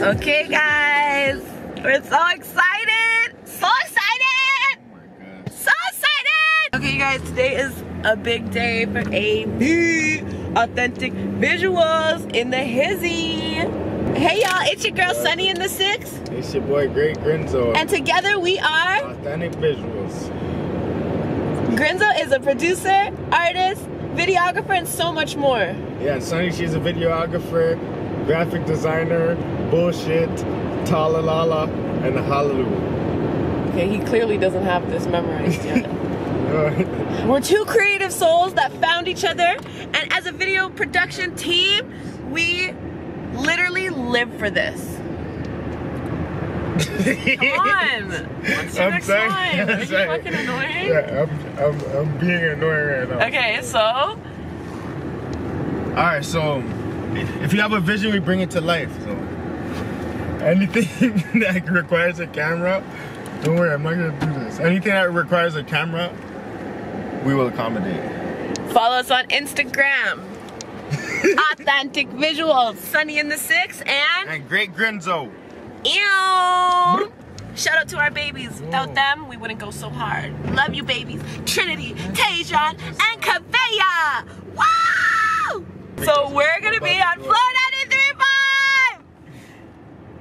Okay, guys, we're so excited! So excited! Oh so excited! Okay, you guys, today is a big day for AB Authentic Visuals in the Hizzy. Hey, y'all, it's your girl Sunny in the Six, It's your boy Great Grinzo. and together we are. Authentic visuals. Grinzo is a producer, artist, videographer, and so much more. Yeah, Sunny, she's a videographer, graphic designer, bullshit, talalala, and a hallelujah. Okay, he clearly doesn't have this memorized yet. We're two creative souls that found each other, and as a video production team, we literally live for this. Come on! What's your I'm next sorry. line? Are you fucking annoying? Yeah, I'm, I'm, I'm being annoying right now. Okay, so Alright, so if you have a vision, we bring it to life. So anything that requires a camera, don't worry, I'm not gonna do this. Anything that requires a camera, we will accommodate. follow us on Instagram. Authentic visuals, Sunny in the Six, and And Great Grinzo. Ew! Shout out to our babies. Without them, we wouldn't go so hard. Love you, babies. Trinity, Tajon, and Kavea! Wow! So we're gonna be on Flow 93.5!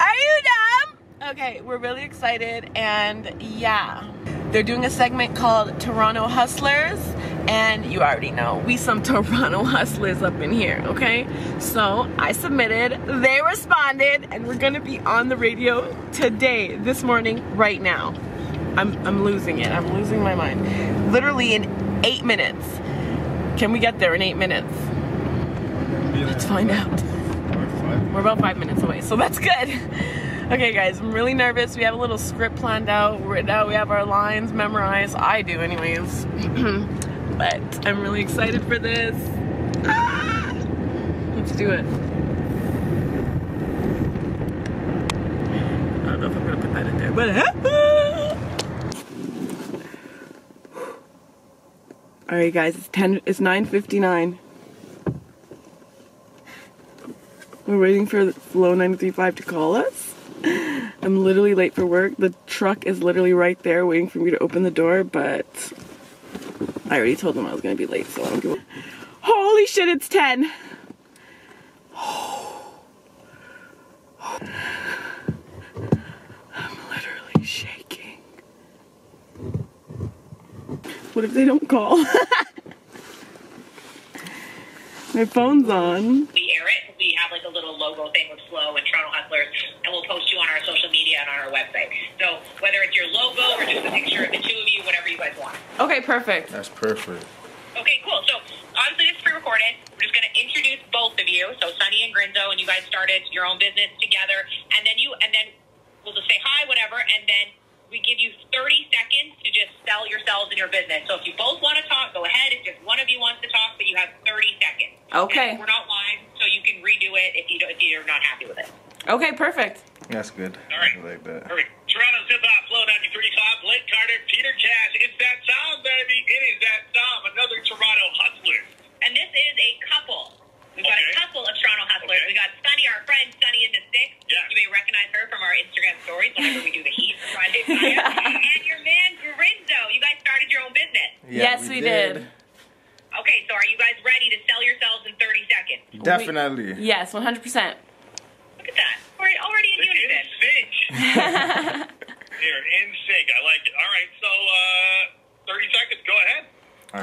Are you dumb? Okay, we're really excited, and yeah. They're doing a segment called Toronto Hustlers, and you already know, we some Toronto hustlers up in here, okay? So I submitted, they responded, and we're gonna be on the radio today, this morning, right now. I'm, I'm losing it, I'm losing my mind. Literally in eight minutes. Can we get there in eight minutes? Let's find out. We're about five minutes away, so that's good. Okay, guys, I'm really nervous. We have a little script planned out, written out. We have our lines memorized. I do, anyways. but I'm really excited for this. Ah! Let's do it. I don't know if I'm gonna put that in there, but. Ah! All right, guys, it's 10, it's 9.59. We're waiting for Flow 93.5 to call us. I'm literally late for work. The truck is literally right there waiting for me to open the door, but I already told them I was gonna be late, so I don't give a Holy shit, it's 10! I'm literally shaking. What if they don't call? My phone's on. we air it. We have like a little logo thing with Flow and Toronto Hustlers, and we'll post you on our social media and on our website. So whether it's your logo or just a picture of the two of you, whatever you guys want. Okay, perfect. That's perfect. Okay, cool. So obviously it's pre-recorded. We're just gonna introduce both of you. So Sunny and Grinzo, and you guys started your own business together, and then you, and then we'll just say hi, whatever, and then we give you 30 seconds to just sell yourselves and your business. So if you both want to talk, go ahead. If just one of you wants to talk, but you have 30 seconds. Okay. And we're not live, so you can redo it if you don't, if you're not happy with it. Okay, perfect. That's good. All right. I like that. Perfect. Toronto's hip hop flow 93 Club, Blake Carter, Peter Kash. It's that sound, baby. It is that sound. Another Toronto hustler. And this is a couple. We've got Okay. a couple of Toronto hustlers. Okay. We got Sunny, our friend Sunny in the Six. Yeah. You may recognize her from our Instagram stories whenever we do the heat for Friday and your man Grinzo. You guys started your own business. Yes, we did. Okay, so are you guys ready to sell yourselves in 30 seconds? Definitely. Yes, 100%. Look at that. We're already in unison. In unison. sync. Here, in sync. I like it. All right, so uh, 30 seconds. Go ahead.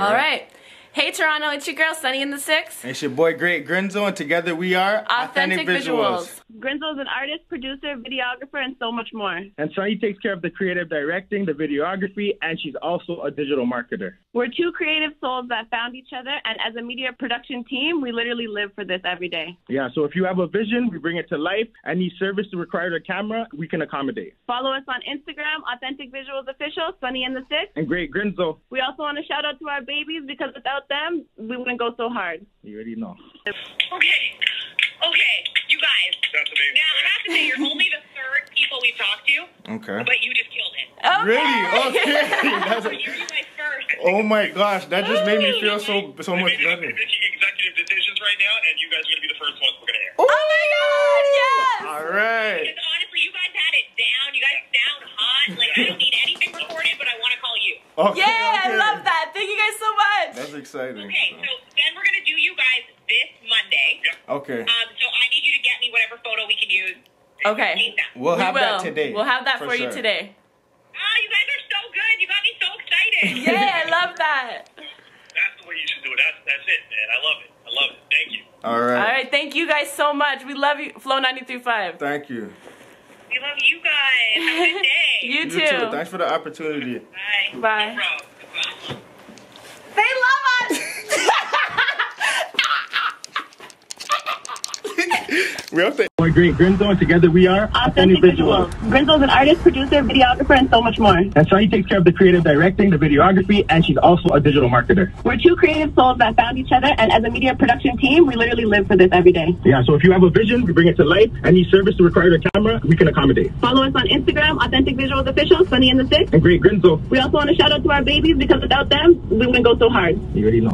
All right. Hey, Toronto, it's your girl, Sunny in the Six. It's your boy Great Grinzo, and together we are Authentic Visuals. Grinzo is an artist, producer, videographer, and so much more. And Sunny takes care of the creative directing, the videography, and she's also a digital marketer. We're two creative souls that found each other, and as a media production team, we literally live for this every day. Yeah, so if you have a vision, we bring it to life. Any service that requires a camera, we can accommodate. Follow us on Instagram, Authentic Visuals Official, Sunny in the Six. And Great Grinzo, We also want to shout out to our babies because without them, we wouldn't go so hard. You already know. Okay. Okay. You guys. That's amazing. Now, I have to say, you're only the third people we've talked to. Okay. But you just killed it. Okay. Really? Okay. That's a, you guys first. Oh my gosh, that just made me feel so so much better. Making executive decisions right now, and you guys are going to be the first ones we're going to hear. Oh my gosh! yes! All right. Because honestly, you guys had it down. You guys down hot. Like, I don't need anything recorded, but I want to call you. Okay, yeah, okay. I love exciting. Okay, so then we're gonna do you guys this Monday. Okay. Um, so I need you to get me whatever photo we can use. Okay. We'll we have will. that today. We'll have that for, you sure. today. Ah, you guys are so good. You got me so excited. Yeah, I love that. That's the way you should do it. That's that's it, man. I love it. I love it. Thank you. All right. All right, thank you guys so much. We love you, Flow 93.5. Thank you. We love you guys. Have a good day. You You too. too. Thanks for the opportunity. Bye. Bye. Bro. They love us. We have to. Our great Grinzo, and together we are Authentic Visuals. Grinzo's an artist, producer, videographer, and so much more. And Sunny takes care of the creative directing, the videography, and she's also a digital marketer. We're two creative souls that found each other, and as a media production team, we literally live for this every day. Yeah, so if you have a vision, we bring it to life. Any service to require a camera, we can accommodate. Follow us on Instagram, Authentic Visuals Official, Sunny in the Six. And great Grinzo, We also want to shout out to our babies because without them, we wouldn't go so hard. you already know.